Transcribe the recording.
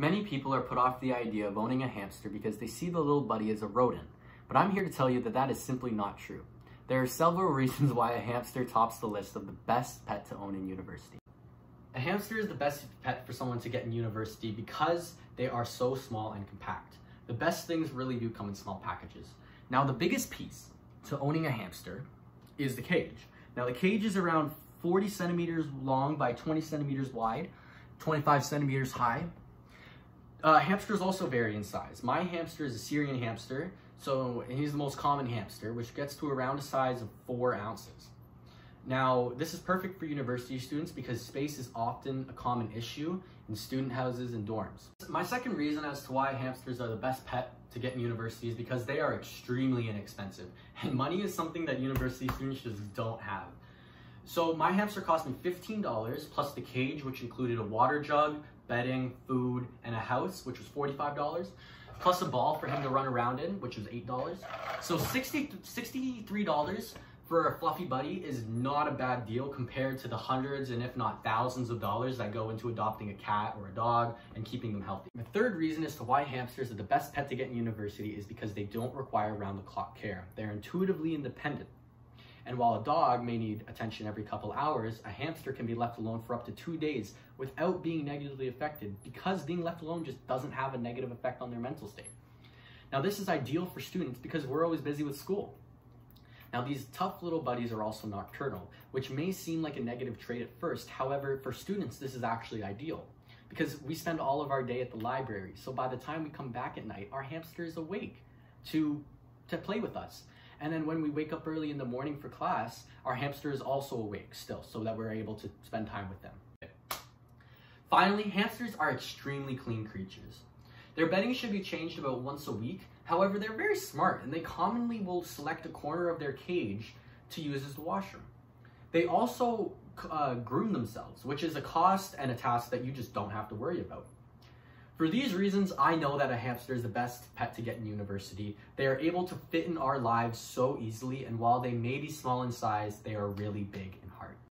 Many people are put off the idea of owning a hamster because they see the little buddy as a rodent, but I'm here to tell you that that is simply not true. There are several reasons why a hamster tops the list of the best pet to own in university. A hamster is the best pet for someone to get in university because they are so small and compact. The best things really do come in small packages. Now the biggest piece to owning a hamster is the cage. Now the cage is around 40 centimeters long by 20 centimeters wide, 25 centimeters high. Uh, hamsters also vary in size. My hamster is a Syrian hamster, so he's the most common hamster, which gets to around a size of four ounces. Now, this is perfect for university students because space is often a common issue in student houses and dorms. My second reason as to why hamsters are the best pet to get in university is because they are extremely inexpensive. And money is something that university students just don't have. So my hamster cost me $15 plus the cage, which included a water jug, bedding, food, and a house, which was $45, plus a ball for him to run around in, which was $8. So 60, $63 for a fluffy buddy is not a bad deal compared to the hundreds and if not thousands of dollars that go into adopting a cat or a dog and keeping them healthy. The third reason as to why hamsters are the best pet to get in university is because they don't require round-the-clock care. They're intuitively independent. And while a dog may need attention every couple hours, a hamster can be left alone for up to two days without being negatively affected because being left alone just doesn't have a negative effect on their mental state. Now this is ideal for students because we're always busy with school. Now these tough little buddies are also nocturnal, which may seem like a negative trait at first. However, for students, this is actually ideal because we spend all of our day at the library. So by the time we come back at night, our hamster is awake to, to play with us. And then when we wake up early in the morning for class, our hamster is also awake still so that we're able to spend time with them. Finally, hamsters are extremely clean creatures. Their bedding should be changed about once a week. However, they're very smart and they commonly will select a corner of their cage to use as the washroom. They also uh, groom themselves, which is a cost and a task that you just don't have to worry about. For these reasons, I know that a hamster is the best pet to get in university. They are able to fit in our lives so easily, and while they may be small in size, they are really big